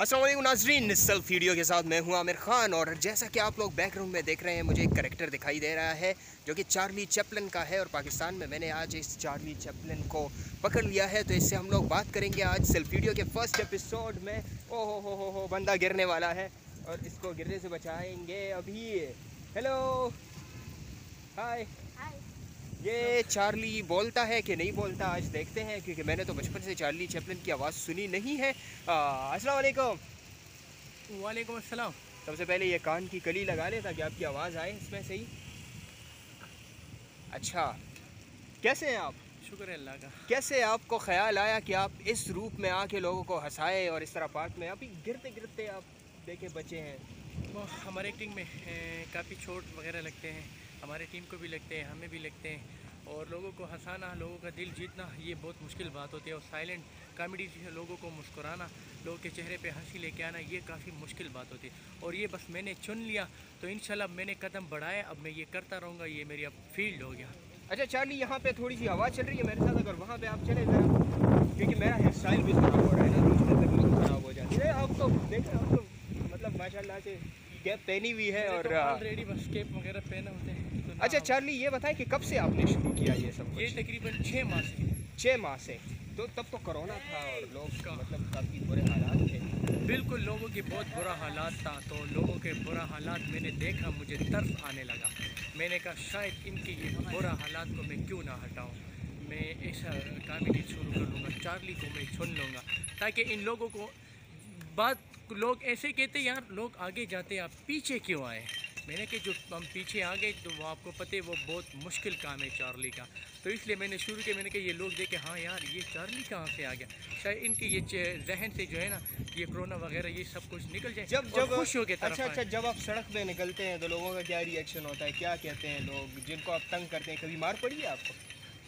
असलम नाजरीन self video के साथ मैं हूँ आमिर खान और जैसा कि आप लोग बैकग्राउंड में देख रहे हैं, मुझे एक करेक्टर दिखाई दे रहा है जो कि चार्ली चैपलन का है और पाकिस्तान में मैंने आज इस चार्ली चैपलन को पकड़ लिया है। तो इससे हम लोग बात करेंगे आज सेल्फ वीडियो के फ़र्स्ट एपिसोड में। ओ हो हो हो हो, बंदा गिरने वाला है और इसको गिरने से बचाएँगे अभी। हेलो हाय ये चार्ली बोलता है कि नहीं बोलता आज देखते हैं क्योंकि मैंने तो बचपन से चार्ली चैपलिन की आवाज़ सुनी नहीं है। अस्सलाम वालेकुम। वालेकुम अस्सलाम। सबसे पहले ये कान की कली लगा ले ताकि आपकी आवाज़ आए इसमें सही अच्छा कैसे हैं आप? शुक्र है अल्लाह का। कैसे आपको ख्याल आया कि आप इस रूप में आके लोगों को हंसाए और इस तरह पार्क में अभी गिरते गिरते आप देखे बचे हैं? वो हमारे एक्टिंग में काफ़ी चोट वगैरह लगते हैं। हमारे टीम को भी लगते हैं हमें भी लगते हैं और लोगों को हंसाना लोगों का दिल जीतना ये बहुत मुश्किल बात होती है और साइलेंट कॉमेडी से लोगों को मुस्कुराना लोगों के चेहरे पे हँसी लेके आना ये काफ़ी मुश्किल बात होती है। और ये बस मैंने चुन लिया तो इन मैंने कदम बढ़ाया अब मैं ये करता रहूँगा ये मेरी अब फ़ील्ड हो गया। अच्छा चार्ली यहाँ पे थोड़ी सी हवा चल रही है मेरे साथ अगर वहाँ पे आप चले जाए क्योंकि मेरा हेयर स्टाइल भी ख़राब हो रहा है ना तकलीफ़ ख़राब हो जाती है। आप तो देखें आप तो मतलब माशाल्लाह से कैप पहनी हुई है और ऑलरेडी बस कैप वगैरह पहने होते हैं तो अच्छा चार्ली ये बताएँ कि कब से आपने शुरू किया ये सब ये तकरीबन छः माह से। छः माह से। तो तब तो कोरोना था और लोग का मतलब काफ़ी बुरे हालात थे। बिल्कुल लोगों के बहुत बुरा हालात था तो लोगों के बुरा हालात मैंने देखा मुझे तरस आने लगा। मैंने कहा शायद इनके ये बुरा हालात को मैं क्यों ना हटाऊँ? मैं ऐसा कॉमेडी शुरू कर लूँगा चार्ली को मैं चुन लूँगा ताकि इन लोगों को बात लोग ऐसे कहते यार लोग आगे जाते आप पीछे क्यों आए? मैंने कि जो हम पीछे आ गए तो वो आपको पता है वो बहुत मुश्किल काम है चार्ली का। तो इसलिए मैंने शुरू किया मैंने कहा ये लोग देखे हाँ यार ये चार्ली कहाँ से आ गया? शायद इनके ये जहन से जो है ना ये कोरोना वगैरह ये सब कुछ निकल जाए जब जब खुश हो गए अच्छा अच्छा जब आप सड़क पे निकलते हैं तो लोगों का क्या रिएक्शन होता है? क्या कहते हैं लोग जिनको आप तंग करते हैं कभी मार पड़ी है आपको?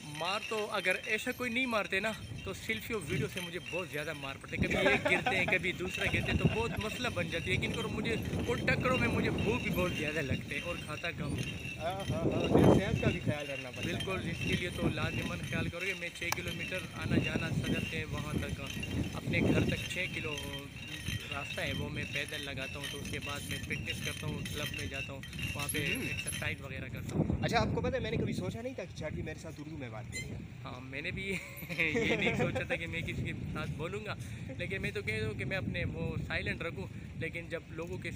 मार तो अगर ऐसा कोई नहीं मारते ना तो सेल्फी और वीडियो से मुझे बहुत ज़्यादा मार पड़ते। कभी एक गिरते हैं कभी दूसरा गिरते हैं तो बहुत मसला बन जाती है। लेकिन करो मुझे और टक्करों में मुझे भूख भी बहुत ज़्यादा लगते हैं और खाता कम। हाँ, हाँ, हाँ, सेहत का भी ख्याल रखना पड़ता बिल्कुल इसके लिए तो लाजमन ख्याल करोगे। मैं छः किलोमीटर आना जाना सदर से वहाँ तक। अपने घर तक छः किलो रास्ता है वो मैं पैदल लगाता हूँ तो उसके बाद मैं फिटनेस करता हूँ क्लब में जाता हूँ वहाँ पे एक्सरसाइज हम्म। वगैरह करता हूँ। अच्छा आपको पता है मैंने कभी सोचा नहीं था कि चार्ली मेरे साथ उर्दू में बात करेंगे? हाँ मैंने भी ये नहीं सोचा था कि मैं किसी के साथ बोलूँगा लेकिन मैं तो कह दूँ कि मैं अपने वो साइलेंट रखूँ लेकिन जब लोगों के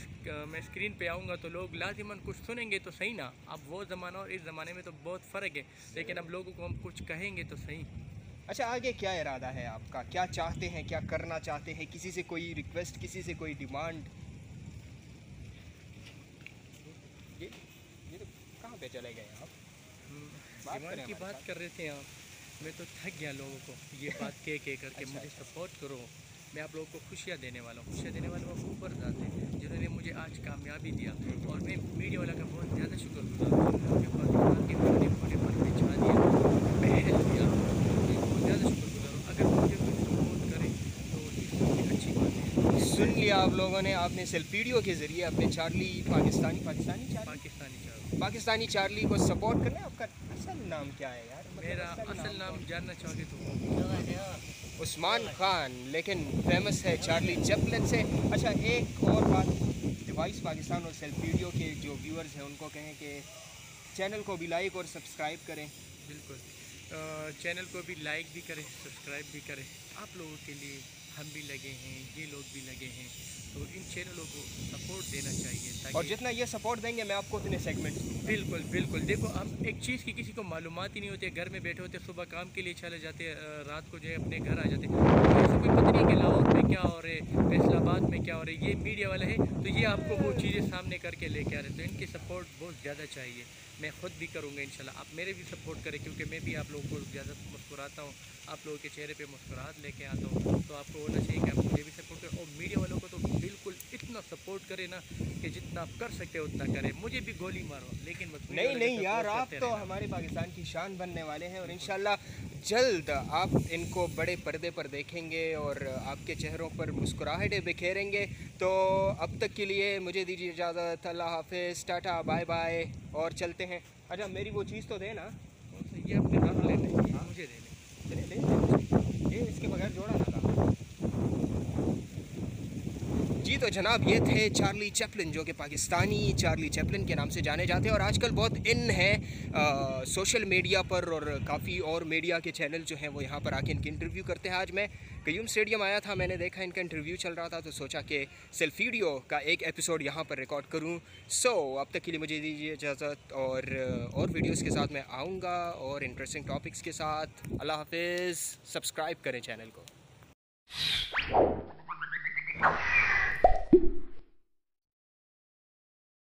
मैं स्क्रीन पे आऊँगा तो लोग लाजिमन कुछ सुनेंगे तो सही ना। अब वो ज़माना और इस ज़माने में तो बहुत फ़र्क है लेकिन अब लोगों को हम कुछ कहेंगे तो सही। अच्छा आगे क्या इरादा है आपका? क्या चाहते हैं क्या करना चाहते हैं? किसी से कोई रिक्वेस्ट किसी से कोई डिमांड ये ये तो कहाँ पे चले गए आप? डिमांड की बात कर रहे थे आप। मैं तो थक गया लोगों को ये बात कह कह करके अच्छा, मुझे अच्छा। सपोर्ट। करो। मैं आप लोगों को खुशियाँ देने वाला हूँ। खुशियाँ देने वाले वो ऊपर जाते हैं जिन्होंने मुझे आज कामयाबी दिया। और मैं मीडिया वाला का बहुत ज़्यादा शुक्रगुजार हूँ उनके पास के होने पर बिछा दिया मैं हेल्प दिया लिया आप लोगों ने आपने सेल्फ वीडियो के ज़रिए अपने Charlie Pakistani Pakistani Charlie Pakistani Charlie Pakistani Charlie को सपोर्ट करना आपका असल नाम क्या है यार? मतलब मेरा असल नाम जानना चाहोगे तो। उस्मान खान लेकिन फ़ेमस है चार्ली चैपलन से। अच्छा एक और बात डिवाइस पाकिस्तान और सेल्फ वीडियो के जो व्यूअर्स हैं उनको कहें कि चैनल को भी लाइक और सब्सक्राइब करें। बिल्कुल। चैनल को भी लाइक भी करें सब्सक्राइब भी करें। आप लोगों के लिए हम भी लगे हैं ये लोग भी लगे हैं तो इन चैनलों को सपोर्ट देना चाहिए और जितना ये सपोर्ट देंगे मैं आपको उतने सेगमेंट बिल्कुल बिल्कुल। देखो हम एक चीज़ की किसी को मालूम ही नहीं होती घर में बैठे होते सुबह काम के लिए चले जाते रात को जो है अपने घर आ जाते। तो ऐसा कोई पता नहीं कि लाहौर में क्या हो रहा है फैसलाबाद में क्या हो रहा है ये मीडिया वाले हैं तो ये आपको वो चीज़ें सामने करके लेके आ रहे हैं। तो इनकी सपोर्ट बहुत ज़्यादा चाहिए। मैं ख़ुद भी करूँगा इन आप मेरे भी सपोर्ट करें क्योंकि मैं भी आप लोगों को ज़्यादा मुस्कुराता हूँ। आप लोगों के चेहरे पर मुस्कुराहट लेके आता हूँ। तो आपको होना चाहिए कि आप मुझे भी सपोर्ट करें और मीडिया वालों को तो बिल्कुल इतना सपोर्ट करें ना कि जितना आप कर सकते हो उतना करें। मुझे भी गोली मारो लेकिन नहीं नहीं यार आप तो हमारे पाकिस्तान की शान बनने वाले हैं और इन जल्द आप इनको बड़े पर्दे पर देखेंगे और आपके चेहरों पर मुस्कुराहटें बिखेरेंगे। तो अब तक के लिए मुझे दीजिए इजाज़त अल्लाह हाफिज़ टाटा बाय बाय और चलते हैं। अच्छा मेरी वो चीज़ तो देना ये अपने हाथ ले लें मुझे दे ले ले। इसके बगैर जोड़ा ना था। जी तो जनाब ये थे चार्ली चैपलिन जो कि पाकिस्तानी चार्ली चैपलिन के नाम से जाने जाते हैं। और आजकल बहुत इन है आ, सोशल मीडिया पर और काफ़ी और मीडिया के चैनल जो हैं वो यहाँ पर आके इनके इंटरव्यू करते हैं। आज मैं कयूम स्टेडियम आया था मैंने देखा इनका इंटरव्यू चल रहा था तो सोचा कि सेल्फ वीडियो का एक एपिसोड यहाँ पर रिकॉर्ड करूँ। सो so, अब तक के लिए मुझे दीजिए इजाज़त और और वीडियोज़ के साथ मैं आऊँगा और इंटरेस्टिंग टॉपिक्स के साथ। अल्लाह हाफिज़। सब्सक्राइब करें चैनल को।